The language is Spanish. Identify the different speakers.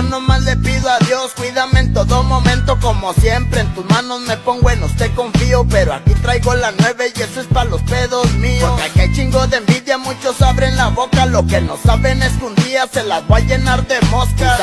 Speaker 1: Yo nomás le pido a Dios, cuídame en todo momento como siempre. En tus manos me pongo en usted confío Pero aquí traigo la nueve y eso es pa' los pedos míos. Porque aquí hay chingo de envidia, muchos abren la boca Lo que no saben es que un día se las va a llenar de moscas.